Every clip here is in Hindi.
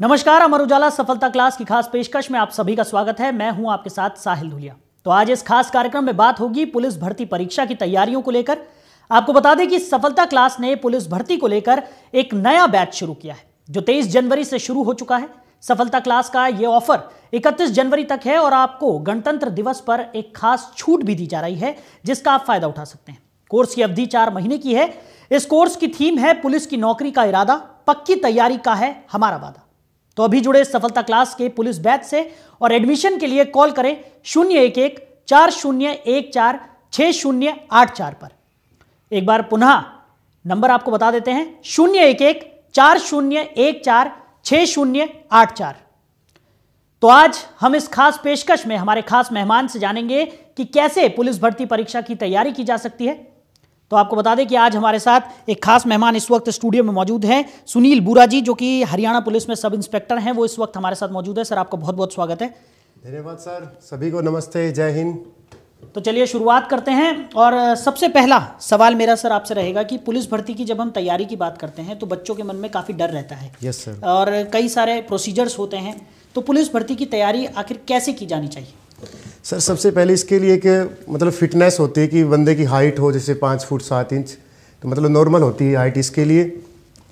नमस्कार, अमर उजाला सफलता क्लास की खास पेशकश में आप सभी का स्वागत है। मैं हूँ आपके साथ साहिल धुलिया। तो आज इस खास कार्यक्रम में बात होगी पुलिस भर्ती परीक्षा की तैयारियों को लेकर। आपको बता दें कि सफलता क्लास ने पुलिस भर्ती को लेकर एक नया बैच शुरू किया है, जो 23 जनवरी से शुरू हो चुका है। सफलता क्लास का यह ऑफ़र 31 जनवरी तक है और आपको गणतंत्र दिवस पर एक खास छूट भी दी जा रही है, जिसका आप फ़ायदा उठा सकते हैं। कोर्स की अवधि चार महीने की है। इस कोर्स की थीम है पुलिस की नौकरी का इरादा। पक्की तैयारी का है हमारा वादा। तो अभी जुड़े सफलता क्लास के पुलिस बैच से और एडमिशन के लिए कॉल करें शून्य एक एक, चार शून्य एक चार छः शून्य आठ चार पर। एक बार पुनः नंबर आपको बता देते हैं, शून्य एक एक, चार शून्य एक चार छः शून्य आठ चार। तो आज हम इस खास पेशकश में हमारे खास मेहमान से जानेंगे कि कैसे पुलिस भर्ती परीक्षा की तैयारी की जा सकती है। तो आपको बता दें कि आज हमारे साथ एक खास मेहमान इस वक्त स्टूडियो में मौजूद हैं। सुनील बूरा जी जो कि हरियाणा पुलिस में सब इंस्पेक्टर हैं वो इस वक्त हमारे साथ मौजूद है। सर आपका बहुत बहुत स्वागत है। धन्यवाद सर। सभी को नमस्ते। जय हिंद। तो चलिए शुरुआत करते हैं। और सबसे पहला सवाल मेरा सर आपसे रहेगा कि पुलिस भर्ती की जब हम तैयारी की बात करते हैं तो बच्चों के मन में काफ़ी डर रहता है। Yes sir. और कई सारे प्रोसीजर्स होते हैं तो पुलिस भर्ती की तैयारी आखिर कैसे की जानी चाहिए? सर, सबसे पहले इसके लिए एक मतलब फिटनेस होती है कि बंदे की हाइट हो, जैसे पाँच फुट सात इंच तो मतलब नॉर्मल होती है हाइट इसके लिए।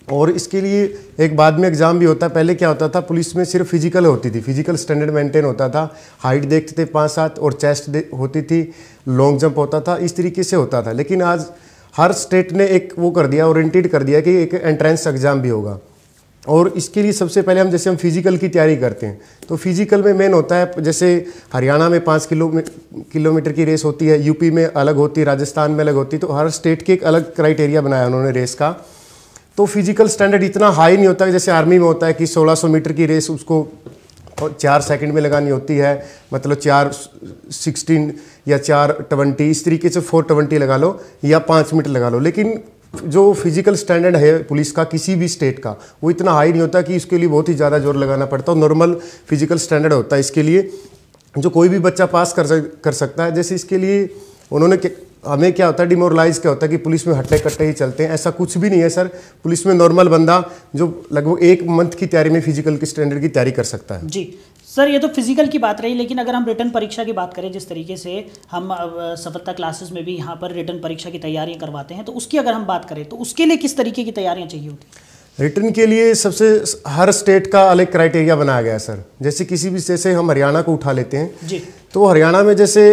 और इसके लिए एक बाद में एग्ज़ाम भी होता है पहले क्या होता था, पुलिस में सिर्फ़ फ़िज़िकल होती थी, फ़िज़िकल स्टैंडर्ड मेंटेन होता था। हाइट देखते थे पाँच सात और चेस्ट होती थी, लॉन्ग जंप होता था, इस तरीके से होता था। लेकिन आज हर स्टेट ने एक वो कर दिया, ओरिएंटेड कर दिया कि एक एंट्रेंस एग्ज़ाम भी होगा। और इसके लिए सबसे पहले हम जैसे हम फ़िज़िकल की तैयारी करते हैं तो फ़िज़िकल में मेन होता है, जैसे हरियाणा में पाँच किलो किलोमीटर की रेस होती है यूपी में अलग होती है, राजस्थान में अलग होती है तो हर स्टेट के एक अलग क्राइटेरिया बनाया उन्होंने रेस का। तो फ़िज़िकल स्टैंडर्ड इतना हाई नहीं होता जैसे आर्मी में होता है कि 1600 मीटर की रेस उसको चार सेकंड में लगानी होती है मतलब चार सिक्सटीन या चार ट्वेंटी इस तरीके से फोर ट्वेंटी लगा लो या पाँच मीटर लगा लो। लेकिन जो फ़िज़िकल स्टैंडर्ड है पुलिस का, किसी भी स्टेट का, वो इतना हाई नहीं होता कि इसके लिए बहुत ही ज़्यादा ज़ोर लगाना पड़ता है नॉर्मल फ़िज़िकल स्टैंडर्ड होता है इसके लिए, जो कोई भी बच्चा पास कर कर सकता है। जैसे इसके लिए उन्होंने हमें क्या होता है डिमोरलाइज क्या होता है कि पुलिस में हट्टे कट्टे ही चलते हैं। ऐसा कुछ भी नहीं है सर। पुलिस में नॉर्मल बंदा जो लगभग एक मंथ की तैयारी में फ़िज़िकल की स्टैंडर्ड की तैयारी कर सकता है। जी। सर ये तो फ़िज़िकल की बात रही लेकिन अगर हम रिटर्न परीक्षा की बात करें जिस तरीके से हम सफलता क्लासेस में भी यहाँ पर रिटर्न परीक्षा की तैयारियाँ करवाते हैं तो उसकी अगर हम बात करें तो उसके लिए किस तरीके की तैयारियाँ चाहिए होती रिटर्न के लिए सबसे हर स्टेट का अलग क्राइटेरिया बनाया गया है सर जैसे किसी भी जैसे हम हरियाणा को उठा लेते हैं जी। तो हरियाणा में जैसे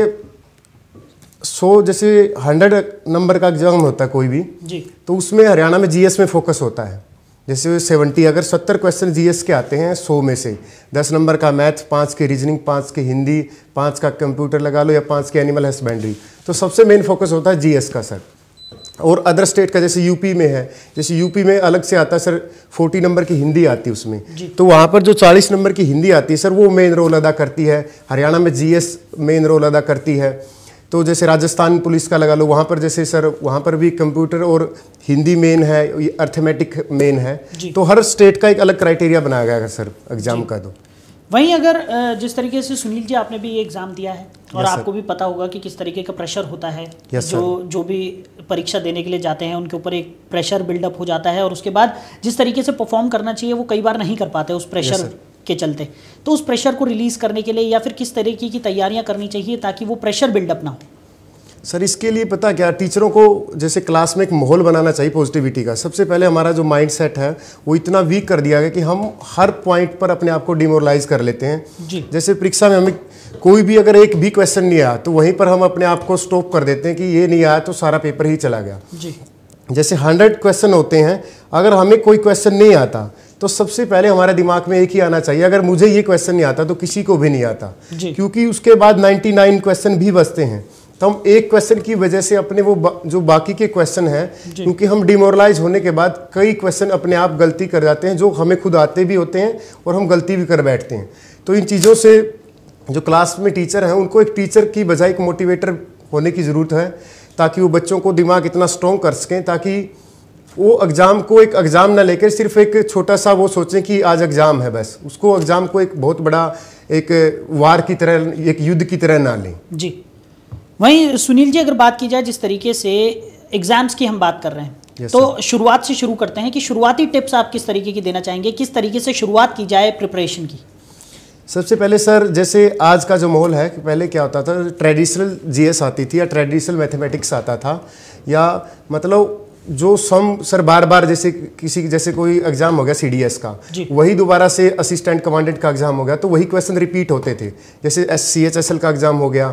सौ जैसे हंड्रेड नंबर का एग्ज़ाम होता है कोई भी जी। तो उसमें हरियाणा में जीएस में फोकस होता है। जैसे सेवेंटी अगर सत्तर क्वेश्चन जीएस के आते हैं सौ में से। दस नंबर का मैथ पाँच के रीजनिंग पाँच के हिंदी पाँच का कंप्यूटर लगा लो या पाँच के एनिमल हस्बेंड्री तो सबसे मेन फोकस होता है जीएस का सर और अदर स्टेट का जैसे यूपी में है जैसे यूपी में अलग से आता है सर फोर्टी नंबर की हिंदी आती है उसमें। तो वहाँ पर जो चालीस नंबर की हिंदी आती है सर वो मेन रोल अदा करती है। हरियाणा में जीएस मेन रोल अदा करती है। तो जैसे राजस्थान पुलिस का लगा लो वहाँ पर जैसे सर वहाँ पर भी कंप्यूटर और हिंदी मेन है अर्थमेटिक मेन है। तो हर स्टेट का एक अलग क्राइटेरिया बनाया गया है सर एग्ज़ाम का तो। वहीं अगर जिस तरीके से सुनील जी आपने भी ये एग्ज़ाम दिया है और आपको भी पता होगा कि किस तरीके का प्रेशर होता है जो जो भी परीक्षा देने के लिए जाते हैं उनके ऊपर एक प्रेशर बिल्डअप हो जाता है और उसके बाद जिस तरीके से परफॉर्म करना चाहिए वो कई बार नहीं कर पाते उस प्रेशर के चलते। तो उस प्रेशर को रिलीज़ करने के लिए या फिर किस तरीके की तैयारियाँ करनी चाहिए ताकि वो प्रेशर बिल्डअप ना हो? सर इसके लिए पता क्या टीचरों को जैसे क्लास में एक माहौल बनाना चाहिए पॉजिटिविटी का। सबसे पहले हमारा जो माइंड सेट है वो इतना वीक कर दिया गया कि हम हर पॉइंट पर अपने आप को डिमोरलाइज कर लेते हैं। जी। जैसे परीक्षा में हमें कोई भी अगर एक भी क्वेश्चन नहीं आया तो वहीं पर हम अपने आप को स्टॉप कर देते हैं कि ये नहीं आया तो सारा पेपर ही चला गया। जी। जैसे हंड्रेड क्वेश्चन होते हैं अगर हमें कोई क्वेश्चन नहीं आता तो सबसे पहले हमारे दिमाग में एक ही आना चाहिए। अगर मुझे ये क्वेश्चन नहीं आता तो किसी को भी नहीं आता। क्योंकि उसके बाद 99 क्वेश्चन भी बचते हैं। तो हम एक क्वेश्चन की वजह से अपने वो बा, जो बाकी के क्वेश्चन हैं क्योंकि हम डिमोरलाइज होने के बाद कई क्वेश्चन अपने आप गलती कर जाते हैं जो हमें खुद आते भी होते हैं और हम गलती भी कर बैठते हैं। तो इन चीज़ों से जो क्लास में टीचर हैं उनको एक टीचर की बजाय एक मोटिवेटर होने की ज़रूरत है ताकि वो बच्चों को दिमाग इतना स्ट्रॉन्ग कर सकें ताकि वो एग्ज़ाम को एक एग्ज़ाम ना लेकर सिर्फ़ एक छोटा सा वो सोचें कि आज एग्ज़ाम है बस। उसको एग्ज़ाम को एक बहुत बड़ा एक वार की तरह एक युद्ध की तरह ना लें। जी। वहीं सुनील जी अगर बात की जाए जिस तरीके से एग्ज़ाम्स की हम बात कर रहे हैं Yes, तो शुरुआत से शुरू करते हैं कि शुरुआती टिप्स आप किस तरीके की देना चाहेंगे किस तरीके से शुरुआत की जाए प्रिपरेशन की? सबसे पहले सर जैसे आज का जो माहौल है कि पहले क्या होता था ट्रेडिशनल जीएस आती थी या ट्रेडिशनल मैथमेटिक्स आता था या मतलब जो सम सर बार बार जैसे किसी जैसे कोई एग्ज़ाम हो गया सीडीएस का वही दोबारा से असिस्टेंट कमांडेंट का एग्ज़ाम हो गया तो वही क्वेश्चन रिपीट होते थे। जैसे S C H S L का एग्ज़ाम हो गया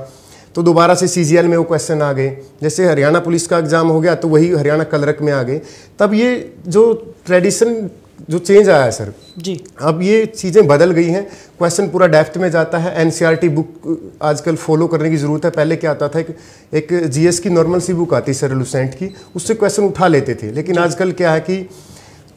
तो दोबारा से सी जी एल में वो क्वेश्चन आ गए। जैसे हरियाणा पुलिस का एग्ज़ाम हो गया तो वही हरियाणा कलरक में आ गए। तब ये जो ट्रेडिशन जो चेंज आया है सर जी। अब ये चीज़ें बदल गई हैं। क्वेश्चन पूरा डेप्थ में जाता है। एनसीईआरटी बुक आजकल फॉलो करने की ज़रूरत है। पहले क्या आता था एक एक जीएस की नॉर्मल सी बुक आती सर लुसेंट की। उससे क्वेश्चन उठा लेते थे। लेकिन आजकल क्या है कि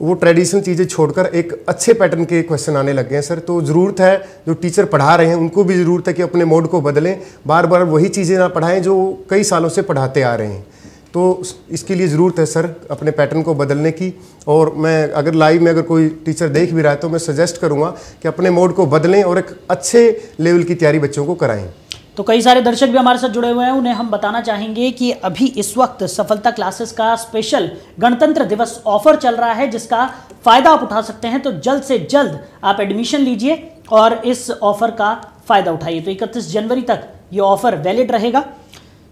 वो ट्रेडिशनल चीज़ें छोड़कर एक अच्छे पैटर्न के क्वेश्चन आने लग गए हैं सर तो ज़रूरत है जो टीचर पढ़ा रहे हैं उनको भी ज़रूरत है कि अपने मोड को बदलें। बार बार वही चीज़ें ना पढ़ाएँ जो कई सालों से पढ़ाते आ रहे हैं। तो इसके लिए ज़रूरत है सर अपने पैटर्न को बदलने की। और मैं, अगर लाइव में अगर कोई टीचर देख भी रहा है तो मैं सजेस्ट करूँगा कि अपने मोड को बदलें और एक अच्छे लेवल की तैयारी बच्चों को कराएँ। तो कई सारे दर्शक भी हमारे साथ जुड़े हुए हैं, उन्हें हम बताना चाहेंगे कि अभी इस वक्त सफलता क्लासेस का स्पेशल गणतंत्र दिवस ऑफ़र चल रहा है, जिसका फ़ायदा आप उठा सकते हैं। तो जल्द से जल्द आप एडमिशन लीजिए और इस ऑफ़र का फ़ायदा उठाइए। तो 31 जनवरी तक ये ऑफ़र वैलिड रहेगा।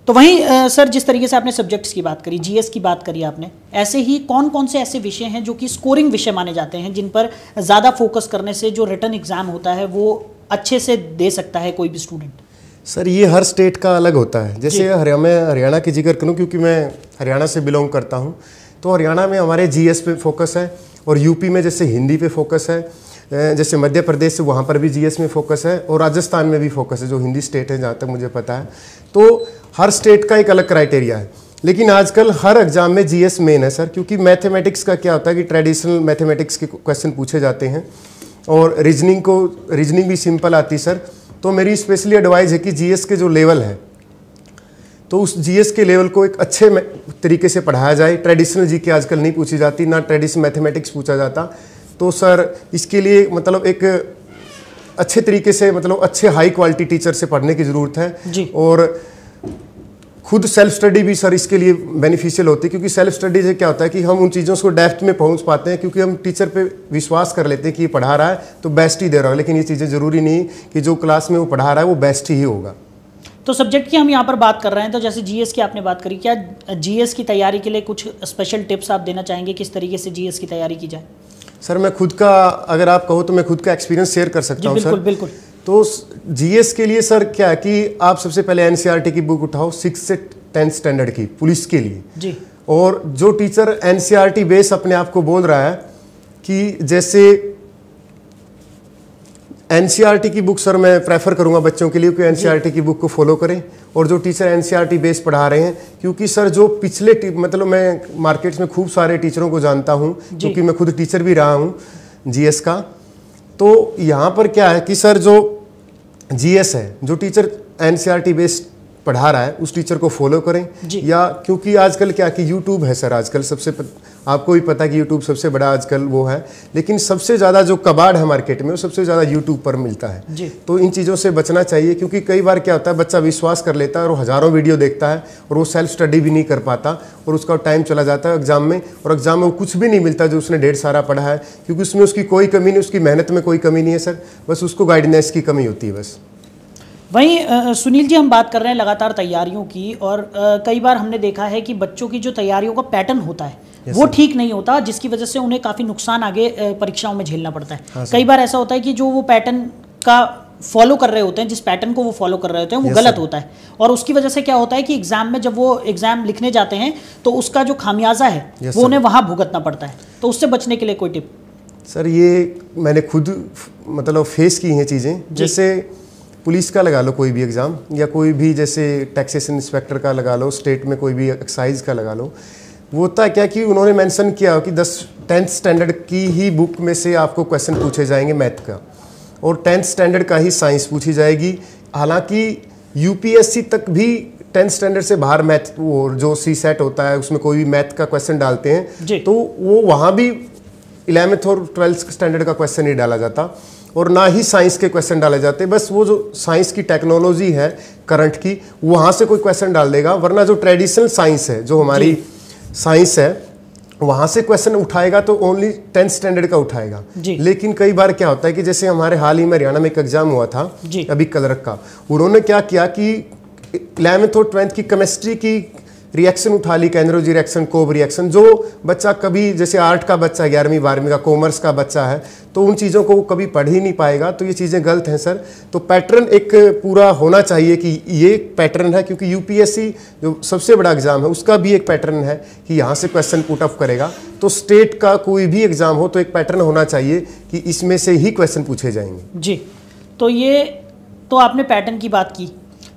तो वहीं अ, सर जिस तरीके से आपने सब्जेक्ट्स की बात करी जीएस की बात करी आपने ऐसे ही कौन कौन से ऐसे विषय हैं जो कि स्कोरिंग विषय माने जाते हैं जिन पर ज़्यादा फोकस करने से जो रिटर्न एग्ज़ाम होता है वो अच्छे से दे सकता है कोई भी स्टूडेंट सर ये हर स्टेट का अलग होता है। जैसे हरियाणा मैं हरियाणा की ज़िक्र करूँ क्योंकि मैं हरियाणा से बिलोंग करता हूँ तो हरियाणा में हमारे जीएस पे फोकस है और यूपी में जैसे हिंदी पे फोकस है जैसे मध्य प्रदेश से वहाँ पर भी जीएस में फोकस है और राजस्थान में भी फोकस है जो हिंदी स्टेट है जहाँ तक मुझे पता है। तो हर स्टेट का एक अलग क्राइटेरिया है। लेकिन आजकल हर एग्ज़ाम में जीएस मेन है सर क्योंकि मैथमेटिक्स का क्या होता है कि ट्रेडिशनल मैथमेटिक्स के क्वेश्चन पूछे जाते हैं। और रीजनिंग को रीजनिंग भी सिंपल आती सर। तो मेरी स्पेशली एडवाइज़ है कि जीएस के जो लेवल है तो उस जीएस के लेवल को एक अच्छे तरीके से पढ़ाया जाए। ट्रेडिशनल जी के आजकल नहीं पूछी जाती ना ट्रेडिशनल मैथमेटिक्स पूछा जाता। तो सर इसके लिए मतलब एक अच्छे तरीके से मतलब अच्छे हाई क्वालिटी टीचर से पढ़ने की ज़रूरत है। और खुद सेल्फ स्टडी भी सर इसके लिए बेनिफिशियल होती है क्योंकि सेल्फ स्टडी से क्या होता है कि हम उन चीज़ों को डेप्थ में पहुँच पाते हैं क्योंकि हम टीचर पे विश्वास कर लेते हैं कि ये पढ़ा रहा है तो बेस्ट ही दे रहा है। लेकिन ये चीज़ें ज़रूरी नहीं कि जो क्लास में वो पढ़ा रहा है वो बेस्ट ही होगा। तो सब्जेक्ट की हम यहाँ पर बात कर रहे हैं तो जैसे जीएस की आपने बात करी क्या जीएस की तैयारी के लिए कुछ स्पेशल टिप्स आप देना चाहेंगे किस तरीके से जीएस की तैयारी की जाए? सर मैं खुद का अगर आप कहो तो मैं खुद का एक्सपीरियंस शेयर कर सकता हूँ बिल्कुल सर बिल्कुल। तो जीएस के लिए सर क्या है कि आप सबसे पहले एनसीईआरटी की बुक उठाओ सिक्स से टेंथ स्टैंडर्ड की पुलिस के लिए। जी। और जो टीचर एनसीईआरटी बेस अपने आप को बोल रहा है कि जैसे एनसीईआरटी की बुक सर मैं प्रेफर करूँगा बच्चों के लिए कि एनसीईआरटी की बुक को फॉलो करें। और जो टीचर एनसीईआरटी बेस पढ़ा रहे हैं क्योंकि सर जो पिछले मतलब मैं मार्केट्स में खूब सारे टीचरों को जानता हूँ क्योंकि मैं खुद टीचर भी रहा हूँ जीएस का। तो यहाँ पर क्या है कि सर जो जीएस है जो टीचर एनसीईआरटी बेस्ड पढ़ा रहा है उस टीचर को फॉलो करें या क्योंकि आजकल क्या कि यूट्यूब है सर आजकल सबसे पत, आपको भी पता है कि यूट्यूब सबसे बड़ा आजकल वो है लेकिन सबसे ज़्यादा जो कबाड़ है मार्केट में वो सबसे ज़्यादा यूट्यूब पर मिलता है। तो इन चीज़ों से बचना चाहिए क्योंकि कई बार क्या होता है बच्चा विश्वास कर लेता है और हज़ारों वीडियो देखता है और वो सेल्फ स्टडी भी नहीं कर पाता और उसका टाइम चला जाता है एग्ज़ाम में और एग्ज़ाम में वो कुछ भी नहीं मिलता जो उसने ढेर सारा पढ़ा है क्योंकि उसमें उसकी कोई कमी नहीं उसकी मेहनत में कोई कमी नहीं है सर बस उसको गाइडनेस की कमी होती है बस। वहीं सुनील जी हम बात कर रहे हैं लगातार तैयारियों की और कई बार हमने देखा है कि बच्चों की जो तैयारियों का पैटर्न होता है वो ठीक नहीं होता जिसकी वजह से उन्हें काफ़ी नुकसान आगे परीक्षाओं में झेलना पड़ता है। कई बार ऐसा होता है कि जो वो पैटर्न का फॉलो कर रहे होते हैं जिस पैटर्न को वो फॉलो कर रहे होते हैं वो गलत होता है। और उसकी वजह से क्या होता है कि एग्ज़ाम में जब वो एग्ज़ाम लिखने जाते हैं तो उसका जो खामियाजा है Yes, वो उन्हें वहाँ भुगतना पड़ता है। तो उससे बचने के लिए कोई टिप सर ये मैंने खुद मतलब फेस की हैं चीज़ें जैसे पुलिस का लगा लो कोई भी एग्ज़ाम या कोई भी जैसे टैक्सेशन इंस्पेक्टर का लगा लो स्टेट में कोई भी एक्साइज का लगा लो वो होता है क्या कि उन्होंने मेंशन किया हो कि दस टेंथ स्टैंडर्ड की ही बुक में से आपको क्वेश्चन पूछे जाएँगे मैथ का। और टेंथ स्टैंडर्ड का ही साइंस पूछी जाएगी। हालाँकि यूपीएससी तक भी टेंथ स्टैंडर्ड से बाहर मैथ वो जो सी सेट होता है उसमें कोई भी मैथ का क्वेश्चन डालते हैं तो वो वहाँ भी इलेवेंथ और ट्वेल्थ स्टैंडर्ड का क्वेश्चन ही डाला जाता। और ना ही साइंस के क्वेश्चन डाले जाते। बस वो जो साइंस की टेक्नोलॉजी है करंट की वहाँ से कोई क्वेश्चन डाल देगा वरना जो ट्रेडिशनल साइंस है जो हमारी साइंस है वहाँ से क्वेश्चन उठाएगा तो ओनली टेंथ स्टैंडर्ड का उठाएगा। लेकिन कई बार क्या होता है कि जैसे हमारे हाल ही में हरियाणा में एक एग्ज़ाम हुआ था अभी कलरक का। उन्होंने क्या किया कि इलेवेंथ और ट्वेल्थ की केमिस्ट्री की रिएक्शन उठा ली कैनरोजी रिएक्शन कोब रिएक्शन जो बच्चा कभी, जैसे आर्ट का बच्चा, ग्यारहवीं, बारहवीं का कॉमर्स का बच्चा है तो उन चीज़ों को वो कभी पढ़ ही नहीं पाएगा तो ये चीज़ें गलत हैं, सर। तो पैटर्न एक पूरा होना चाहिए कि ये पैटर्न है, क्योंकि यूपीएससी जो सबसे बड़ा एग्ज़ाम है, उसका भी एक पैटर्न है कि यहाँ से क्वेश्चन पुट ऑफ़ करेगा। तो स्टेट का कोई भी एग्ज़ाम हो तो एक पैटर्न होना चाहिए कि इसमें से ही क्वेश्चन पूछे जाएँगे। जी तो ये तो आपने पैटर्न की बात की।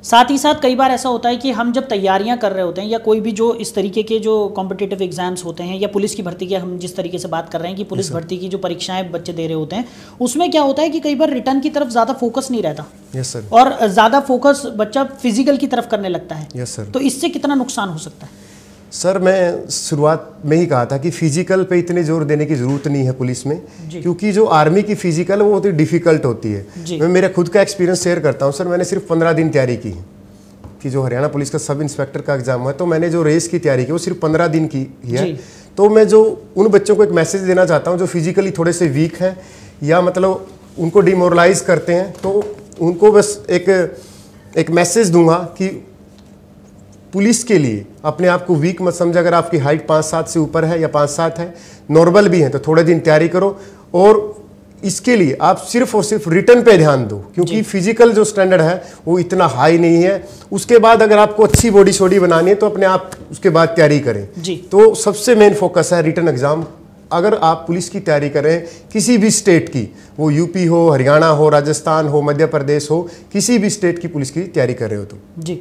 साथ ही साथ कई बार ऐसा होता है कि हम जब तैयारियाँ कर रहे होते हैं या कोई भी जो इस तरीके के जो कॉम्पिटेटिव एग्ज़ाम्स होते हैं या पुलिस की भर्ती की हम जिस तरीके से बात कर रहे हैं कि पुलिस भर्ती की जो परीक्षाएँ बच्चे दे रहे होते हैं उसमें क्या होता है कि कई बार रिटर्न की तरफ़ ज़्यादा फोकस नहीं रहता। और ज़्यादा फोकस बच्चा फ़िज़िकल की तरफ़ करने लगता है। यस सर तो इससे कितना नुकसान हो सकता है? सर मैं शुरुआत में ही कहा था कि फ़िज़िकल पे इतने ज़ोर देने की ज़रूरत नहीं है पुलिस में क्योंकि जो आर्मी की फ़िज़िकल है वो बहुत ही डिफ़िकल्ट होती है। मैं मेरा खुद का एक्सपीरियंस शेयर करता हूँ सर मैंने सिर्फ़ पंद्रह दिन तैयारी की है कि जो हरियाणा पुलिस का सब इंस्पेक्टर का एग्ज़ाम है तो मैंने जो रेस की तैयारी की वो सिर्फ़ पंद्रह दिन की ही है। तो मैं जो उन बच्चों को एक मैसेज देना चाहता हूँ जो फिजिकली थोड़े से वीक हैं या मतलब उनको डिमोरलाइज करते हैं तो उनको बस एक एक मैसेज दूँगा कि पुलिस के लिए अपने आप को वीक मत समझ। अगर आपकी हाइट पाँच सात से ऊपर है या पाँच सात है नॉर्मल भी है तो थोड़े दिन तैयारी करो। और इसके लिए आप सिर्फ़ और सिर्फ़ रिटर्न पे ध्यान दो क्योंकि फ़िज़िकल जो स्टैंडर्ड है वो इतना हाई नहीं है। उसके बाद अगर आपको अच्छी बॉडी शोडी बनानी है तो अपने आप उसके बाद तैयारी करें। जी। तो सबसे मेन फोकस है रिटर्न एग्ज़ाम अगर आप पुलिस की तैयारी करें किसी भी स्टेट की वो यूपी हो हरियाणा हो राजस्थान हो मध्य प्रदेश हो किसी भी स्टेट की पुलिस की तैयारी कर रहे हो तो। जी।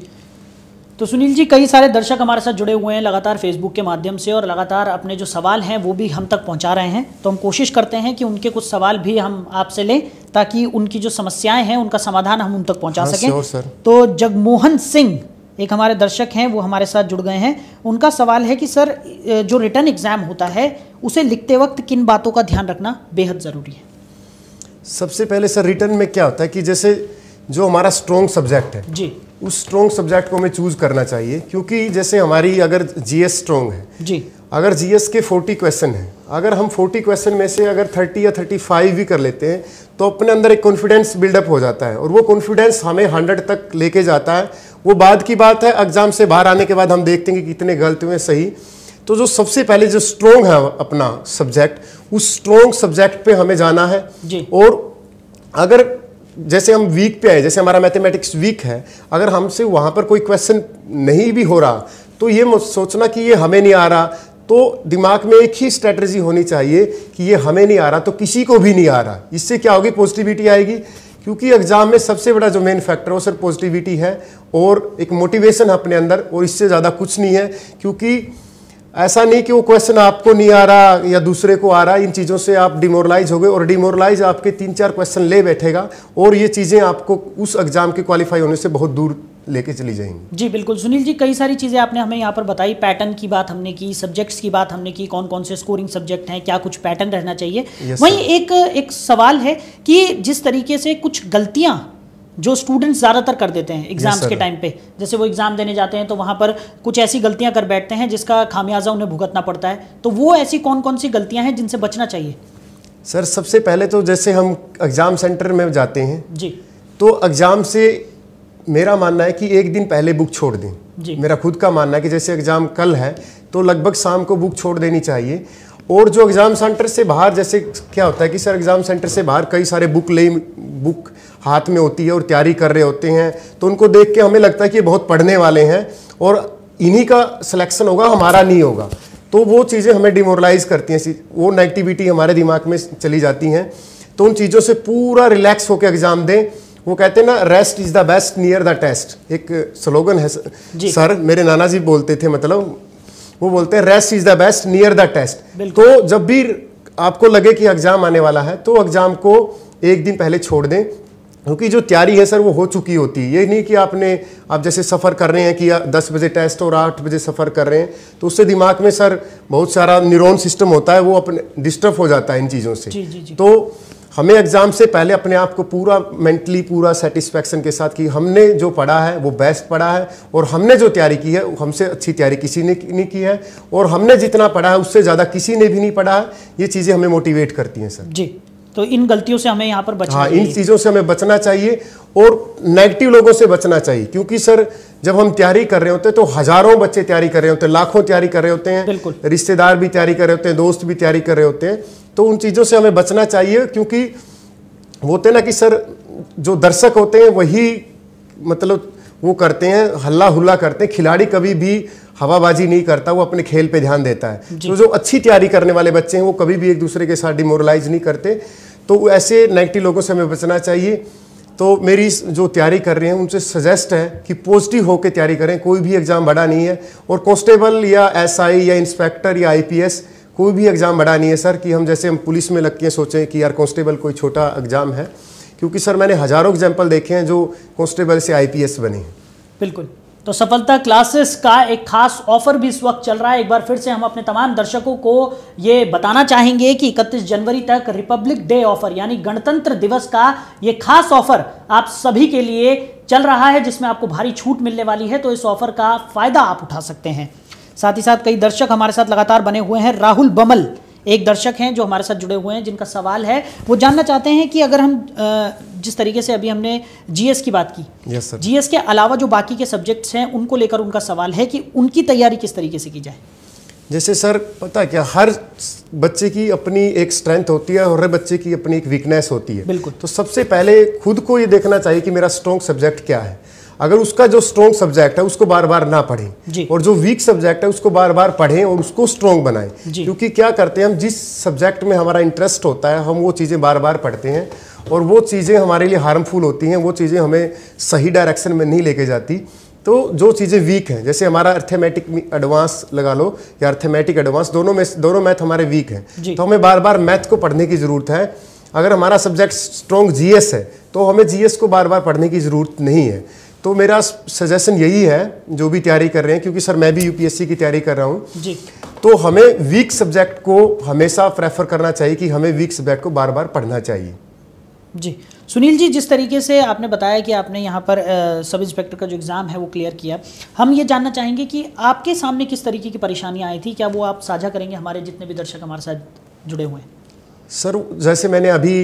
तो सुनील जी कई सारे दर्शक हमारे साथ जुड़े हुए हैं लगातार फेसबुक के माध्यम से और लगातार अपने जो सवाल हैं वो भी हम तक पहुँचा रहे हैं। तो हम कोशिश करते हैं कि उनके कुछ सवाल भी हम आपसे लें ताकि उनकी जो समस्याएँ हैं उनका समाधान हम उन तक पहुँचा हाँ, सकें। sir. तो जगमोहन सिंह एक हमारे दर्शक हैं वो हमारे साथ जुड़ गए हैं। उनका सवाल है कि सर जो रिटर्न एग्ज़ाम होता है उसे लिखते वक्त किन बातों का ध्यान रखना बेहद ज़रूरी है? सबसे पहले सर रिटर्न में क्या होता है कि जैसे जो हमारा स्ट्रॉन्ग सब्जेक्ट है जी। उस स्ट्रॉन्ग सब्जेक्ट को हमें चूज़ करना चाहिए क्योंकि जैसे हमारी अगर जीएस स्ट्रॉन्ग है जी। अगर जीएस के 40 क्वेश्चन हैं अगर हम 40 क्वेश्चन में से अगर 30 या 35 भी कर लेते हैं तो अपने अंदर एक कॉन्फिडेंस बिल्डअप हो जाता है और वो कॉन्फिडेंस हमें 100 तक लेके जाता है। वो बाद की बात है एग्ज़ाम से बाहर आने के बाद हम देखते हैं कि कितने गलत हुए सही। तो जो सबसे पहले जो स्ट्रोंग है अपना सब्जेक्ट उस स्ट्रोंग सब्जेक्ट पे हमें जाना है। जी। और अगर जैसे हम वीक पे आए, जैसे हमारा मैथमेटिक्स वीक है, अगर हमसे वहाँ पर कोई क्वेश्चन नहीं भी हो रहा तो ये सोचना कि ये हमें नहीं आ रहा। तो दिमाग में एक ही स्ट्रेटजी होनी चाहिए कि ये हमें नहीं आ रहा तो किसी को भी नहीं आ रहा। इससे क्या होगी? पॉजिटिविटी आएगी। क्योंकि एग्ज़ाम में सबसे बड़ा जो मेन फैक्टर है, वो सर पॉजिटिविटी है, और एक मोटिवेशन है अपने अंदर, और इससे ज़्यादा कुछ नहीं है। क्योंकि ऐसा नहीं कि वो क्वेश्चन आपको नहीं आ रहा या दूसरे को आ रहा इन चीज़ों से आप डिमोरलाइज हो गए और डिमोरलाइज आपके तीन चार क्वेश्चन ले बैठेगा और ये चीज़ें आपको उस एग्ज़ाम के क्वालिफाई होने से बहुत दूर लेके चली जाएँगी। जी बिल्कुल। सुनील जी कई सारी चीज़ें आपने हमें यहाँ पर बताई। पैटर्न की बात हमने की सब्जेक्ट्स की बात हमने की कौन कौन से स्कोरिंग सब्जेक्ट हैं क्या कुछ पैटर्न रहना चाहिए। Yes, वहीं एक एक सवाल है कि जिस तरीके से कुछ गलतियाँ जो स्टूडेंट्स ज़्यादातर कर देते हैं एग्ज़ाम्स. के टाइम पे। जैसे वो एग्ज़ाम देने जाते हैं तो वहाँ पर कुछ ऐसी गलतियाँ कर बैठते हैं जिसका खामियाजा उन्हें भुगतना पड़ता है। तो वो ऐसी कौन कौन सी गलतियाँ हैं जिनसे बचना चाहिए? सर सबसे पहले तो जैसे हम एग्ज़ाम सेंटर में जाते हैं जी। तो एग्ज़ाम से मेरा मानना है कि एक दिन पहले बुक छोड़ जी। दें मेरा खुद का मानना है कि जैसे एग्ज़ाम कल है तो लगभग शाम को बुक छोड़ देनी चाहिए। और जो एग्ज़ाम सेंटर से बाहर जैसे क्या होता है कि सर एग्ज़ाम सेंटर से बाहर कई सारे बुक ले बुक हाथ में होती है और तैयारी कर रहे होते हैं तो उनको देख के हमें लगता है कि ये बहुत पढ़ने वाले हैं और इन्हीं का सिलेक्शन होगा हमारा नहीं होगा। तो वो चीज़ें हमें डिमोरलाइज करती हैं वो नेगेटिविटी हमारे दिमाग में चली जाती हैं। तो उन चीज़ों से पूरा रिलैक्स होकर एग्ज़ाम दें। वो कहते हैं ना rest is the best near the test एक स्लोगन है सर मेरे नाना जी बोलते थे मतलब वो बोलते हैं rest is the best near the test तो जब भी आपको लगे कि एग्ज़ाम आने वाला है तो एग्ज़ाम को एक दिन पहले छोड़ दें। क्योंकि जो तैयारी है सर वो हो चुकी होती। है ये नहीं कि आपने आप जैसे सफ़र कर रहे हैं कि दस बजे टेस्ट और आठ बजे सफ़र कर रहे हैं तो उससे दिमाग में सर बहुत सारा न्यूरॉन सिस्टम होता है वो अपने डिस्टर्ब हो जाता है इन चीज़ों से। जी, जी, जी। तो हमें एग्ज़ाम से पहले अपने आप को पूरा मेंटली पूरा सेटिस्फैक्शन के साथ कि हमने जो पढ़ा है वो बेस्ट पढ़ा है और हमने जो तैयारी की है हमसे अच्छी तैयारी किसी ने नहीं की है और हमने जितना पढ़ा है उससे ज़्यादा किसी ने भी नहीं पढ़ा है। ये चीज़ें हमें मोटिवेट करती हैं सर। जी। तो इन गलतियों से हमें यहाँ पर बचना हाँ इन चीज़ों से हमें बचना चाहिए और नेगेटिव लोगों से बचना चाहिए क्योंकि सर जब हम तैयारी कर रहे होते हैं तो हज़ारों बच्चे तैयारी कर रहे होते हैं लाखों तैयारी कर रहे होते हैं बिल्कुल। रिश्तेदार भी तैयारी कर रहे होते हैं दोस्त भी तैयारी कर रहे होते हैं तो उन चीज़ों से हमें बचना चाहिए क्योंकि होते ना कि सर जो दर्शक होते हैं वही मतलब वो करते हैं हल्ला हुल्ला करते हैं खिलाड़ी कभी भी हवाबाजी नहीं करता वो अपने खेल पे ध्यान देता है। तो जो अच्छी तैयारी करने वाले बच्चे हैं वो कभी भी एक दूसरे के साथ डिमोरलाइज नहीं करते। तो ऐसे नेगेटिव लोगों से हमें बचना चाहिए। तो मेरी जो तैयारी कर रहे हैं उनसे सजेस्ट है कि पॉजिटिव होकर तैयारी करें। कोई भी एग्ज़ाम बड़ा नहीं है। और कांस्टेबल या एसआई या इंस्पेक्टर या आईपीएस कोई भी एग्ज़ाम बड़ा नहीं है सर कि हम जैसे हम पुलिस में लग के सोचें कि यार कांस्टेबल कोई छोटा एग्ज़ाम है। क्योंकि सर मैंने हज़ारों एग्ज़ाम्पल देखे हैं जो कांस्टेबल से आईपीएस बने हैं। बिल्कुल। तो सफलता क्लासेस का एक खास ऑफ़र भी इस वक्त चल रहा है। एक बार फिर से हम अपने तमाम दर्शकों को ये बताना चाहेंगे कि 31 जनवरी तक रिपब्लिक डे ऑफ़र, यानी गणतंत्र दिवस का ये खास ऑफ़र आप सभी के लिए चल रहा है, जिसमें आपको भारी छूट मिलने वाली है तो इस ऑफ़र का फ़ायदा आप उठा सकते हैं। साथ ही साथ कई दर्शक हमारे साथ लगातार बने हुए हैं। राहुल बमल एक दर्शक हैं जो हमारे साथ जुड़े हुए हैं जिनका सवाल है वो जानना चाहते हैं कि अगर हम जिस तरीके से अभी हमने जीएस की बात की यस सर जीएस के अलावा जो बाकी के सब्जेक्ट्स हैं उनको लेकर उनका सवाल है कि उनकी तैयारी किस तरीके से की जाए। जैसे सर पता है क्या हर बच्चे की अपनी एक स्ट्रेंथ होती है और हर बच्चे की अपनी एक वीकनेस होती है। बिल्कुल। तो सबसे पहले खुद को ये देखना चाहिए कि मेरा स्ट्रॉन्ग सब्जेक्ट क्या है। अगर उसका जो स्ट्रॉन्ग सब्जेक्ट है उसको बार बार ना पढ़ें। और जो वीक सब्जेक्ट है उसको बार बार पढ़ें और उसको स्ट्रॉन्ग बनाएँ। क्योंकि क्या करते हैं हम जिस सब्जेक्ट में हमारा इंटरेस्ट होता है हम वो चीज़ें बार बार पढ़ते हैं और वो चीज़ें हमारे लिए हार्मफुल होती हैं वो चीज़ें हमें सही डायरेक्शन में नहीं लेके जाती। तो जो चीज़ें वीक हैं जैसे हमारा अर्थमेटिक एडवांस लगा लो या अर्थमेटिक एडवांस दोनों में दोनों मैथ हमारे वीक हैं। तो हमें बार बार मैथ को पढ़ने की ज़रूरत है। अगर हमारा सब्जेक्ट स्ट्रॉन्ग जीएस है तो हमें जीएस को बार बार पढ़ने की ज़रूरत नहीं है। तो मेरा सजेशन यही है जो भी तैयारी कर रहे हैं क्योंकि सर मैं भी यूपीएससी की तैयारी कर रहा हूँ। जी। तो हमें वीक सब्जेक्ट को हमेशा प्रेफर करना चाहिए कि हमें वीक सब्जेक्ट को बार बार पढ़ना चाहिए। जी। सुनील जी जिस तरीके से आपने बताया कि आपने यहाँ पर अ, सब इंस्पेक्टर का जो एग्ज़ाम है वो क्लियर किया हम ये जानना चाहेंगे कि आपके सामने किस तरीके की परेशानियाँ आई थी? क्या वो आप साझा करेंगे? हमारे जितने भी दर्शक हमारे साथ जुड़े हुए हैं। सर जैसे मैंने अभी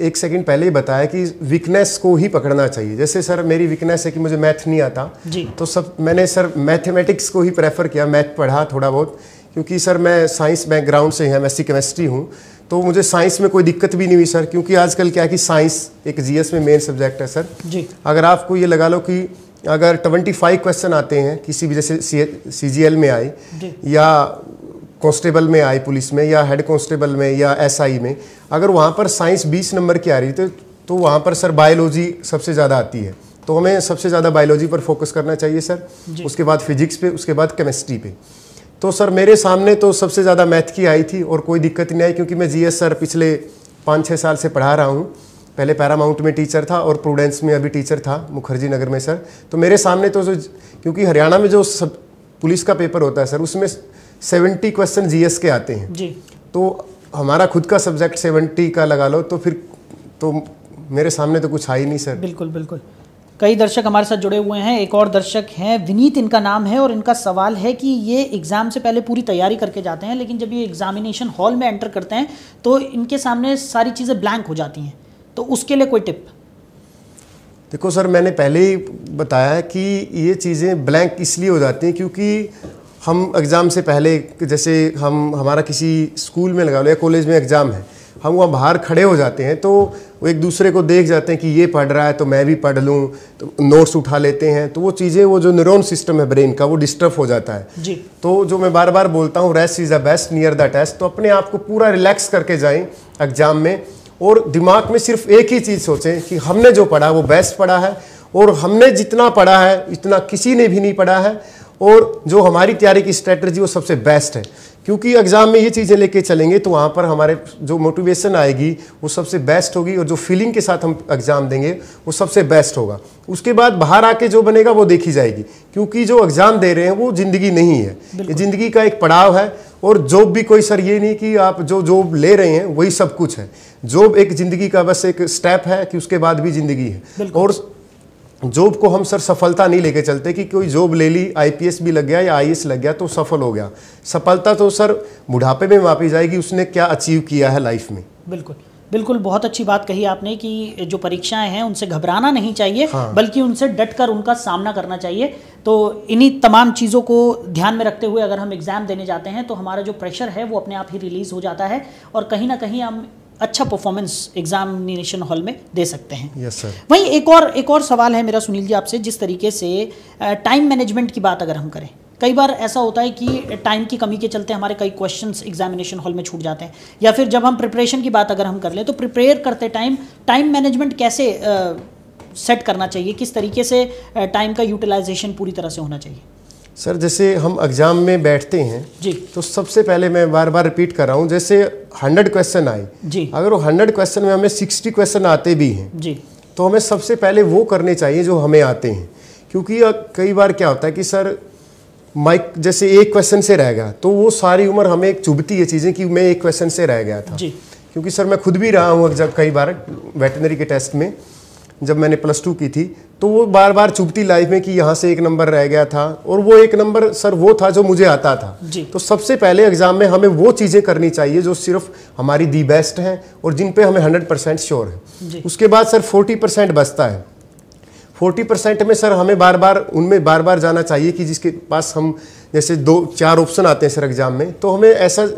एक सेकंड पहले ही बताया कि वीकनेस को ही पकड़ना चाहिए। जैसे सर मेरी वीकनेस है कि मुझे मैथ नहीं आता। जी। तो सब मैंने सर मैथमेटिक्स को ही प्रेफर किया मैथ पढ़ा थोड़ा बहुत। क्योंकि सर मैं साइंस बैकग्राउंड से एम एस केमिस्ट्री हूँ। तो मुझे साइंस में कोई दिक्कत भी नहीं हुई सर क्योंकि आजकल क्या है कि साइंस एक जीएस में मेन सब्जेक्ट है सर। जी। अगर आपको ये लगा लो कि अगर 25 क्वेश्चन आते हैं किसी भी जैसे सी जी एल में आए या कांस्टेबल में आई पुलिस में या हेड कांस्टेबल में या एसआई में अगर वहाँ पर साइंस 20 नंबर की आ रही थी तो वहाँ पर सर बायोलॉजी सबसे ज़्यादा आती है। तो हमें सबसे ज़्यादा बायोलॉजी पर फोकस करना चाहिए सर। उसके बाद फिजिक्स पे उसके बाद केमिस्ट्री पे। तो सर मेरे सामने तो सबसे ज़्यादा मैथ की आई थी और कोई दिक्कत नहीं आई क्योंकि मैं जीएस सर पिछले पाँच छः साल से पढ़ा रहा हूँ। पहले पैरामाउंट में टीचर था और प्रूडेंस में अभी टीचर था मुखर्जी नगर में सर। तो मेरे सामने तो क्योंकि हरियाणा में जो सब पुलिस का पेपर होता है सर उसमें सेवेंटी क्वेश्चन जीएस के आते हैं। जी। तो हमारा खुद का सब्जेक्ट सेवेंटी का लगा लो तो फिर तो मेरे सामने तो कुछ आ ही नहीं सर। बिल्कुल बिल्कुल। कई दर्शक हमारे साथ जुड़े हुए हैं। एक और दर्शक हैं विनीत इनका नाम है और इनका सवाल है कि ये एग्ज़ाम से पहले पूरी तैयारी करके जाते हैं लेकिन जब ये एग्जामिनेशन हॉल में एंटर करते हैं तो इनके सामने सारी चीज़ें ब्लैंक हो जाती हैं। तो उसके लिए कोई टिप? देखो सर मैंने पहले ही बताया कि ये चीज़ें ब्लैंक इसलिए हो जाती हैं क्योंकि हम एग्ज़ाम से पहले जैसे हम हमारा किसी स्कूल में लगा लो या कॉलेज में एग्ज़ाम है हम वहाँ बाहर खड़े हो जाते हैं तो वो एक दूसरे को देख जाते हैं कि ये पढ़ रहा है तो मैं भी पढ़ लूँ तो नोट्स उठा लेते हैं तो वो चीज़ें वो जो न्यूरॉन सिस्टम है ब्रेन का वो डिस्टर्ब हो जाता है। जी। तो जो मैं बार बार बोलता हूँ rest is the best near the test तो अपने आप को पूरा रिलैक्स करके जाएँ एग्ज़ाम में और दिमाग में सिर्फ़ एक ही चीज़ सोचें कि हमने जो पढ़ा वो बेस्ट पढ़ा है और हमने जितना पढ़ा है इतना किसी ने भी नहीं पढ़ा है और जो हमारी तैयारी की स्ट्रेटजी वो सबसे बेस्ट है। क्योंकि एग्ज़ाम में ये चीज़ें लेके चलेंगे तो वहाँ पर हमारे जो मोटिवेशन आएगी वो सबसे बेस्ट होगी और जो फीलिंग के साथ हम एग्ज़ाम देंगे वो सबसे बेस्ट होगा। उसके बाद बाहर आके जो बनेगा वो देखी जाएगी। क्योंकि जो एग्ज़ाम दे रहे हैं वो ज़िंदगी नहीं है। ये ज़िंदगी का एक पड़ाव है और जॉब भी कोई सर ये नहीं कि आप जो जॉब ले रहे हैं वही सब कुछ है। जॉब एक ज़िंदगी का बस एक स्टेप है कि उसके बाद भी ज़िंदगी है। और जॉब को हम सर सफलता नहीं लेके चलते कि कोई जॉब ले ली आईपीएस भी लग गया या आईएएस लग गया तो सफल हो गया। सफलता तो सर बुढ़ापे में मापी जाएगी उसने क्या अचीव किया है लाइफ में? बिल्कुल बिल्कुल बहुत अच्छी बात कही आपने कि जो परीक्षाएँ हैं उनसे घबराना नहीं चाहिए हाँ। बल्कि उनसे डट कर उनका सामना करना चाहिए। तो इन्हीं तमाम चीज़ों को ध्यान में रखते हुए अगर हम एग्ज़ाम देने जाते हैं तो हमारा जो प्रेशर है वो अपने आप ही रिलीज़ हो जाता है और कहीं ना कहीं हम अच्छा परफॉर्मेंस एग्जामिनेशन हॉल में दे सकते हैं। यस सर वहीं एक और एक और सवाल है मेरा सुनील जी आपसे जिस तरीके से टाइम मैनेजमेंट की बात अगर हम करें कई बार ऐसा होता है कि टाइम की कमी के चलते हमारे कई क्वेश्चंस एग्जामिनेशन हॉल में छूट जाते हैं या फिर जब हम प्रिपरेशन की बात अगर हम कर लें तो प्रिपेयर करते टाइम टाइम मैनेजमेंट कैसे सेट करना चाहिए किस तरीके से टाइम का यूटिलाइजेशन पूरी तरह से होना चाहिए? सर जैसे हम एग्ज़ाम में बैठते हैं जी। तो सबसे पहले मैं बार बार रिपीट कर रहा हूँ जैसे हंड्रेड क्वेश्चन आए। जी। अगर वो हंड्रेड क्वेश्चन में हमें सिक्सटी क्वेश्चन आते भी हैं जी। तो हमें सबसे पहले वो करने चाहिए जो हमें आते हैं। क्योंकि कई बार क्या होता है कि सर माइक जैसे एक क्वेश्चन से रह गया तो वो सारी उम्र हमें एक चुभती है चीज़ें कि मैं एक क्वेश्चन से रह गया था। जी। क्योंकि सर मैं खुद भी रहा हूँ कई बार वेटनरी के टेस्ट में। जब मैंने प्लस टू की थी तो वो बार बार चुभती लाइफ में कि यहाँ से एक नंबर रह गया था और वो एक नंबर सर वो था जो मुझे आता था। जी। तो सबसे पहले एग्ज़ाम में हमें वो चीज़ें करनी चाहिए जो सिर्फ़ हमारी दी बेस्ट हैं और जिन पे हमें हंड्रेड परसेंट श्योर है। उसके बाद सर फोर्टी परसेंट बचता है। फोर्टी परसेंट में सर हमें बार बार उनमें बार बार जाना चाहिए कि जिसके पास हम जैसे दो चार ऑप्शन आते हैं सर एग्ज़ाम में तो हमें ऐसा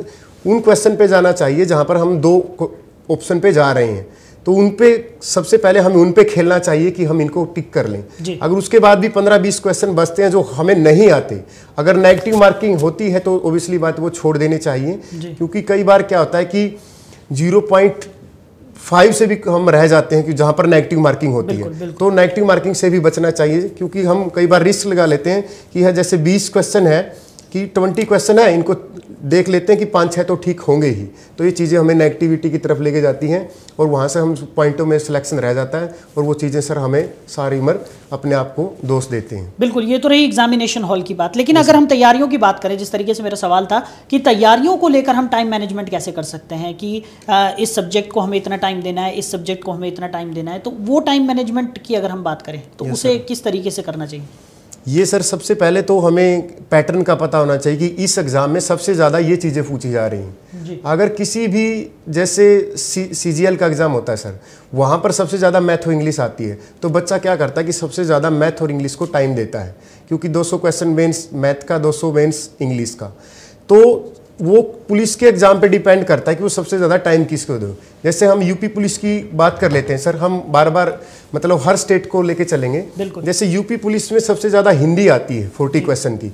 उन क्वेश्चन पे जाना चाहिए जहाँ पर हम दो ऑप्शन पे जा रहे हैं। तो उन पे सबसे पहले हमें उन पे खेलना चाहिए कि हम इनको टिक कर लें। अगर उसके बाद भी पंद्रह बीस क्वेश्चन बचते हैं जो हमें नहीं आते अगर नेगेटिव मार्किंग होती है तो ओबियसली बात वो छोड़ देने चाहिए। क्योंकि कई बार क्या होता है कि ज़ीरो पॉइंट फाइव से भी हम रह जाते हैं कि जहाँ पर नेगेटिव मार्किंग होती बिल्कुल, है। बिल्कुल। तो नेगेटिव मार्किंग से भी बचना चाहिए क्योंकि हम कई बार रिस्क लगा लेते हैं कि है जैसे बीस क्वेश्चन है कि ट्वेंटी क्वेश्चन है इनको देख लेते हैं कि पाँच छः तो ठीक होंगे ही। तो ये चीज़ें हमें नेगेटिविटी की तरफ़ लेके जाती हैं और वहाँ से हम पॉइंटों में सिलेक्शन रह जाता है और वो चीज़ें सर हमें सारी उम्र अपने आप को दोष देते हैं। बिल्कुल ये तो रही एग्जामिनेशन हॉल की बात। लेकिन अगर हम तैयारियों की बात करें जिस तरीके से मेरा सवाल था कि तैयारियों को लेकर हम टाइम मैनेजमेंट कैसे कर सकते हैं कि इस सब्जेक्ट को हमें इतना टाइम देना है इस सब्जेक्ट को हमें इतना टाइम देना है तो वो टाइम मैनेजमेंट की अगर हम बात करें तो उसे किस तरीके से करना चाहिए? ये सर सबसे पहले तो हमें पैटर्न का पता होना चाहिए कि इस एग्ज़ाम में सबसे ज़्यादा ये चीज़ें पूछी जा रही हैं। अगर किसी भी जैसे सी जी का एग्ज़ाम होता है सर वहाँ पर सबसे ज़्यादा मैथ और इंग्लिश आती है। तो बच्चा क्या करता है कि सबसे ज़्यादा मैथ और इंग्लिश को टाइम देता है क्योंकि 200 क्वेश्चन मेंस मैथ का 200 मेंस इंग्लिश का। तो वो पुलिस के एग्ज़ाम पे डिपेंड करता है कि वो सबसे ज़्यादा टाइम किसको दो। जैसे हम यूपी पुलिस की बात कर लेते हैं सर हम बार बार मतलब हर स्टेट को लेके चलेंगे। जैसे यूपी पुलिस में सबसे ज़्यादा हिंदी आती है फोर्टी क्वेश्चन की।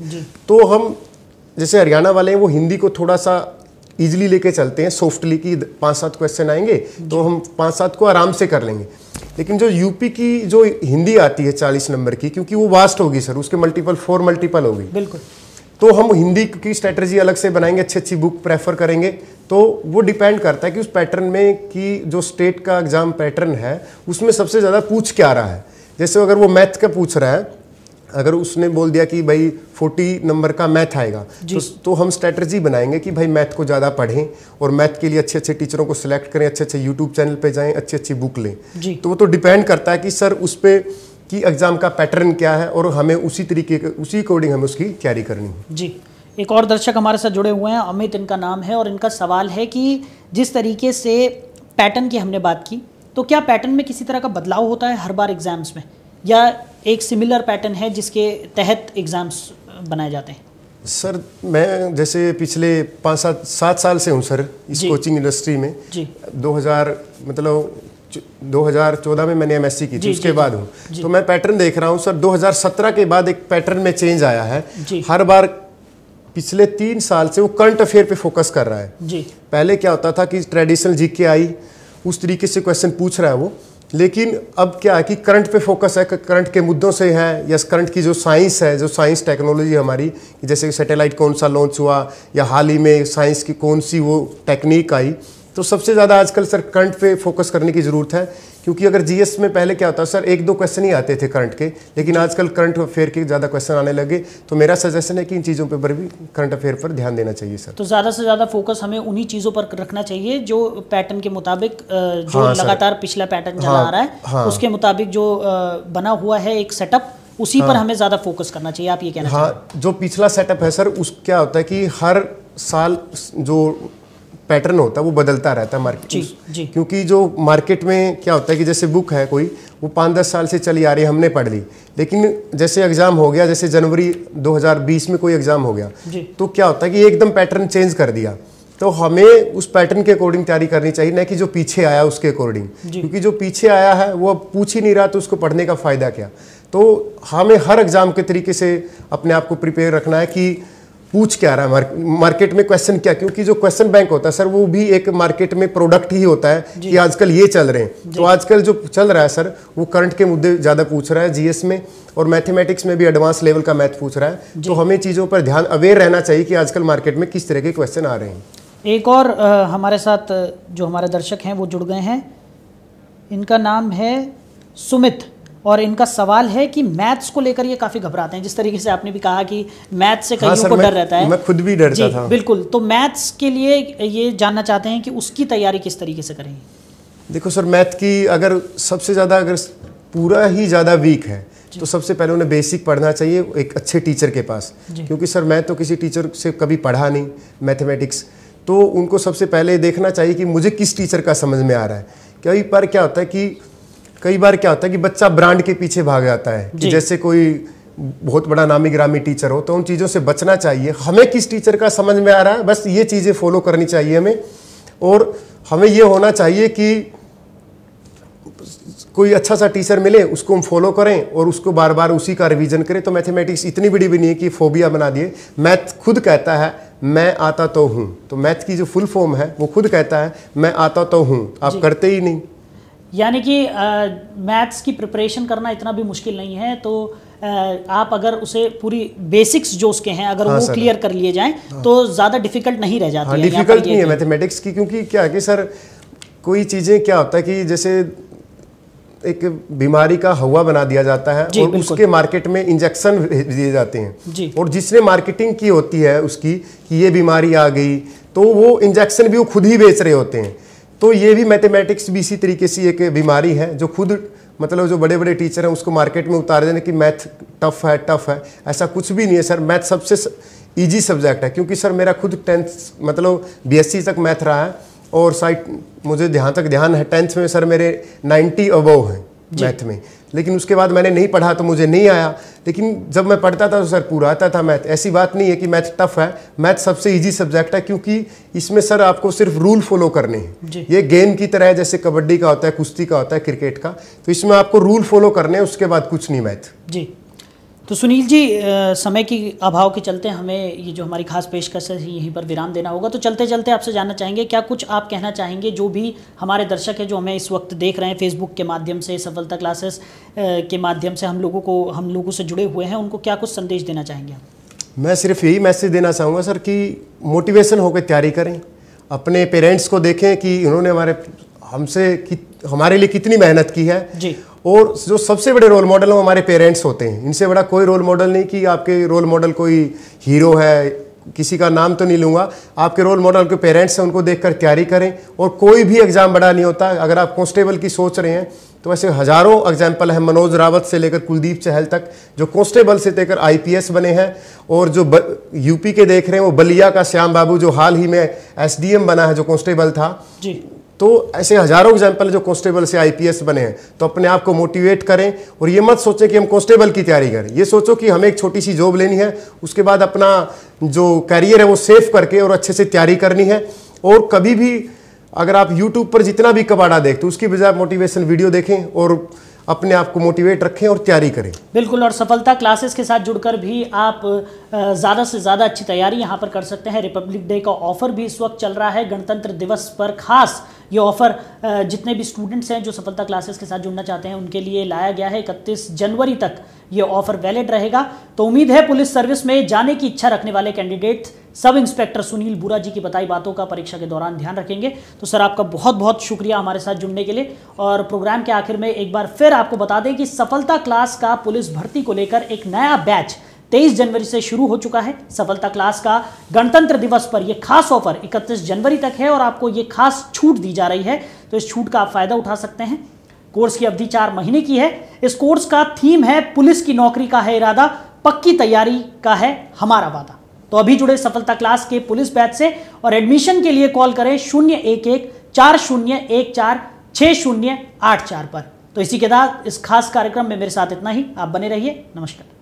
तो हम जैसे हरियाणा वाले हैं वो हिंदी को थोड़ा सा इजिली लेके चलते हैं सॉफ्टली की पाँच सात क्वेश्चन आएँगे तो हम पाँच सात को आराम से कर लेंगे। लेकिन जो यूपी की जो हिंदी आती है चालीस नंबर की क्योंकि वो वास्ट होगी सर उसके मल्टीपल फोर मल्टीपल होगी। बिल्कुल। तो हम हिंदी की स्ट्रेटजी अलग से बनाएँगे अच्छी अच्छी बुक प्रेफर करेंगे। तो वो डिपेंड करता है कि उस पैटर्न में कि जो स्टेट का एग्ज़ाम पैटर्न है उसमें सबसे ज़्यादा पूछ क्या रहा है। जैसे अगर वो मैथ का पूछ रहा है अगर उसने बोल दिया कि भाई 40 नंबर का मैथ आएगा तो, तो हम स्ट्रेटजी बनाएँगे कि भाई मैथ को ज़्यादा पढ़ें और मैथ के लिए अच्छे अच्छे टीचरों को सिलेक्ट करें अच्छे अच्छे यूट्यूब चैनल पे जाएँ अच्छी अच्छी बुक लें। तो वो तो डिपेंड करता है कि सर उस पर कि एग्ज़ाम का पैटर्न क्या है और हमें उसी तरीके उसी अकॉर्डिंग हमें उसकी तैयारी करनी है। जी एक और दर्शक हमारे साथ जुड़े हुए हैं अमित इनका नाम है और इनका सवाल है कि जिस तरीके से पैटर्न की हमने बात की तो क्या पैटर्न में किसी तरह का बदलाव होता है हर बार एग्ज़ाम्स में? या एक सिमिलर पैटर्न है जिसके तहत एग्ज़ाम्स बनाए जाते हैं? सर मैं जैसे पिछले पाँच सात सात साल से हूँ सर इस कोचिंग इंडस्ट्री में। जी। 2000 मतलब 2014 में मैंने एमएससी की थी उसके बाद हूँ तो मैं पैटर्न देख रहा हूँ सर 2017 के बाद एक पैटर्न में चेंज आया है। हर बार पिछले तीन साल से वो करंट अफेयर पे फोकस कर रहा है। जी। पहले क्या होता था कि ट्रेडिशनल जी के आई उस तरीके से क्वेश्चन पूछ रहा है वो। लेकिन अब क्या है कि करंट पे फोकस है करंट के मुद्दों से है या करंट की जो साइंस है जो साइंस टेक्नोलॉजी हमारी जैसे सैटेलाइट कौन सा लॉन्च हुआ या हाल ही में साइंस की कौन सी वो टेक्निक आई तो सबसे ज़्यादा आजकल सर करंट पे फोकस करने की ज़रूरत है क्योंकि अगर जीएस में पहले क्या होता है सर एक दो क्वेश्चन ही आते थे करंट के लेकिन आजकल करंट अफेयर के ज़्यादा क्वेश्चन आने लगे तो मेरा सजेशन है कि इन चीज़ों पर भी करंट अफेयर पर ध्यान देना चाहिए सर। तो ज़्यादा से ज़्यादा फोकस हमें उन्हीं चीज़ों पर रखना चाहिए जो पैटर्न के मुताबिक जो हाँ, लगातार पिछला पैटर्न चला हाँ, आ रहा है हाँ, उसके मुताबिक जो बना हुआ है एक सेटअप उसी हाँ, पर हमें ज़्यादा फोकस करना चाहिए आप ये कहना हाँ जो पिछला सेटअप है सर उस क्या होता है कि हर साल जो पैटर्न होता है वो बदलता रहता है मार्केट जी, जी. क्योंकि जो मार्केट में क्या होता है कि जैसे बुक है कोई वो पाँच दस साल से चली आ रही है हमने पढ़ ली। लेकिन जैसे एग्ज़ाम हो गया जैसे जनवरी 2020 में कोई एग्ज़ाम हो गया तो क्या होता है कि एकदम पैटर्न चेंज कर दिया। तो हमें उस पैटर्न के अकॉर्डिंग तैयारी करनी चाहिए ना कि जो पीछे आया उसके अकॉर्डिंग क्योंकि जो पीछे आया है वो अब पूछ ही नहीं रहा तो उसको पढ़ने का फ़ायदा क्या? तो हमें हर एग्ज़ाम के तरीके से अपने आप को प्रिपेयर रखना है कि पूछ क्या रहा है? मार्केट में क्वेश्चन क्या? क्योंकि जो क्वेश्चन बैंक होता है सर वो भी एक मार्केट में प्रोडक्ट ही होता है कि आजकल ये चल रहे हैं। तो आजकल जो चल रहा है सर वो करंट के मुद्दे ज़्यादा पूछ रहा है जीएस में और मैथमेटिक्स में भी एडवांस लेवल का मैथ पूछ रहा है। तो हमें चीज़ों पर ध्यान अवेयर रहना चाहिए कि आजकल मार्केट में किस तरह के क्वेश्चन आ रहे हैं। एक और आ, हमारे साथ जो हमारे दर्शक हैं वो जुड़ गए हैं। इनका नाम है सुमित। और इनका सवाल है कि मैथ्स को लेकर ये काफ़ी घबराते हैं। जिस तरीके से आपने भी कहा कि मैथ्स से कईयों हाँ को डर रहता है। मैं खुद भी डरता था। बिल्कुल। तो मैथ्स के लिए ये जानना चाहते हैं कि उसकी तैयारी किस तरीके से करें देखो सर मैथ की अगर सबसे ज़्यादा अगर पूरा ही ज़्यादा वीक है तो सबसे पहले उन्हें बेसिक पढ़ना चाहिए एक अच्छे टीचर के पास। क्योंकि सर मैं तो किसी टीचर से कभी पढ़ा नहीं मैथमेटिक्स। तो उनको सबसे पहले देखना चाहिए कि मुझे किस टीचर का समझ में आ रहा है। कई बार क्या होता है कि कई बार क्या होता है कि बच्चा ब्रांड के पीछे भाग जाता है कि जैसे कोई बहुत बड़ा नामी ग्रामी टीचर हो तो उन चीज़ों से बचना चाहिए। हमें किस टीचर का समझ में आ रहा है? बस ये चीज़ें फॉलो करनी चाहिए हमें। और हमें ये होना चाहिए कि कोई अच्छा सा टीचर मिले उसको हम फॉलो करें और उसको बार बार उसी का रिवीजन करें। तो मैथमेटिक्स इतनी बड़ी भी नहीं है कि फोबिया बना दिए। मैथ खुद कहता है मैं आता तो हूँ। तो मैथ की जो फुल फॉर्म है वो खुद कहता है मैं आता तो हूँ। आप करते ही नहीं। यानी कि मैथ्स की प्रिपरेशन करना इतना भी मुश्किल नहीं है तो आ, आप अगर उसे पूरी बेसिक्स जो उसके हैं अगर हाँ वो क्लियर कर लिए जाएँ हाँ। तो ज़्यादा डिफ़िकल्ट नहीं रह जाती हाँ, डिफ़िकल्ट नहीं है मैथमेटिक्स की क्योंकि क्या है कि सर कोई चीज़ें क्या होता है कि जैसे एक बीमारी का हवा बना दिया जाता है और उसके मार्केट में इंजेक्शन दिए जाते हैं। और जिसने मार्केटिंग की होती है उसकी कि ये बीमारी आ गई तो वो इंजेक्शन भी वो खुद ही बेच रहे होते हैं। तो ये भी मैथमेटिक्स भी इसी तरीके से एक बीमारी है जो खुद मतलब जो बड़े बड़े टीचर हैं उसको मार्केट में उतार देने कि मैथ टफ है टफ है। ऐसा कुछ भी नहीं है सर मैथ सबसे ईजी सब्जेक्ट है क्योंकि सर मेरा खुद टेंथ मतलब बीएससी तक मैथ रहा है और साइट मुझे ध्यान तक ध्यान है टेंथ में सर मेरे 90 अबव हैं मैथ में। लेकिन उसके बाद मैंने नहीं पढ़ा तो मुझे नहीं आया। लेकिन जब मैं पढ़ता था तो सर पूरा आता था मैथ। ऐसी बात नहीं है कि मैथ टफ है। मैथ सबसे इजी सब्जेक्ट है क्योंकि इसमें सर आपको सिर्फ़ रूल फॉलो करने हैं। ये गेम की तरह है जैसे कबड्डी का होता है कुश्ती का होता है क्रिकेट का। तो इसमें आपको रूल फॉलो करने हैं उसके बाद कुछ नहीं मैथ। जी। तो सुनील जी समय की अभाव के चलते हमें ये जो हमारी खास पेशकश है यहीं पर विराम देना होगा। तो चलते चलते आपसे जानना चाहेंगे क्या कुछ आप कहना चाहेंगे? जो भी हमारे दर्शक हैं जो हमें इस वक्त देख रहे हैं फेसबुक के माध्यम से सफलता क्लासेस के माध्यम से हम लोगों को हम लोगों से जुड़े हुए हैं उनको क्या कुछ संदेश देना चाहेंगे आप? मैं सिर्फ़ यही मैसेज देना चाहूँगा सर कि मोटिवेशन होकर तैयारी करें। अपने पेरेंट्स को देखें कि उन्होंने हमारे हमसे हमारे लिए कितनी मेहनत की है। जी। और जो सबसे बड़े रोल मॉडल हैं वो हमारे पेरेंट्स होते हैं। इनसे बड़ा कोई रोल मॉडल नहीं कि आपके रोल मॉडल कोई हीरो है, किसी का नाम तो नहीं लूँगा। आपके रोल मॉडल के पेरेंट्स हैं, उनको देखकर तैयारी करें और कोई भी एग्ज़ाम बड़ा नहीं होता। अगर आप कांस्टेबल की सोच रहे हैं तो ऐसे हज़ारों एग्ज़ाम्पल हैं मनोज रावत से लेकर कुलदीप चहल तक, जो कांस्टेबल से लेकर आईपीएस बने हैं और जो यूपी के देख रहे हैं, वो बलिया का श्याम बाबू, जो हाल ही में एसडीएम बना है, जो कांस्टेबल था। जी। तो ऐसे हज़ारों एग्ज़ाम्पल जो कांस्टेबल से आईपीएस बने हैं। तो अपने आप को मोटिवेट करें और ये मत सोचें कि हम कांस्टेबल की तैयारी करें। ये सोचो कि हमें एक छोटी सी जॉब लेनी है, उसके बाद अपना जो कैरियर है वो सेफ़ करके और अच्छे से तैयारी करनी है। और कभी भी अगर आप यूट्यूब पर जितना भी कबाड़ा देखते उसकी बजाय मोटिवेशन वीडियो देखें और अपने आप को मोटिवेट रखें और तैयारी करें। बिल्कुल, और सफलता क्लासेस के साथ जुड़कर भी आप ज़्यादा से ज़्यादा अच्छी तैयारी यहाँ पर कर सकते हैं। रिपब्लिक डे का ऑफ़र भी इस वक्त चल रहा है। गणतंत्र दिवस पर खास ये ऑफ़र जितने भी स्टूडेंट्स हैं जो सफलता क्लासेस के साथ जुड़ना चाहते हैं, उनके लिए लाया गया है इकतीस जनवरी तक ये ऑफ़र वैलिड रहेगा। तो उम्मीद है पुलिस सर्विस में जाने की इच्छा रखने वाले कैंडिडेट सब इंस्पेक्टर सुनील बुरा जी की बताई बातों का परीक्षा के दौरान ध्यान रखेंगे। तो सर, आपका बहुत बहुत शुक्रिया हमारे साथ जुड़ने के लिए। और प्रोग्राम के आखिर में एक बार फिर आपको बता दें कि सफलता क्लास का पुलिस भर्ती को लेकर एक नया बैच 23 जनवरी से शुरू हो चुका है सफलता क्लास का। गणतंत्र दिवस पर यह खास ऑफ़र 31 जनवरी तक है और आपको ये खास छूट दी जा रही है। तो इस छूट का आप फ़ायदा उठा सकते हैं। कोर्स की अवधि चार महीने की है। इस कोर्स का थीम है पुलिस की नौकरी का है इरादा। पक्की तैयारी का है हमारा वादा। तो अभी जुड़े सफलता क्लास के पुलिस बैच से और एडमिशन के लिए कॉल करें शून्य एक एक चार शून्य एक चार छः शून्य आठ चार पर। तो इसी के साथ इस खास कार्यक्रम में मेरे साथ इतना ही। आप बने रहिए। नमस्कार।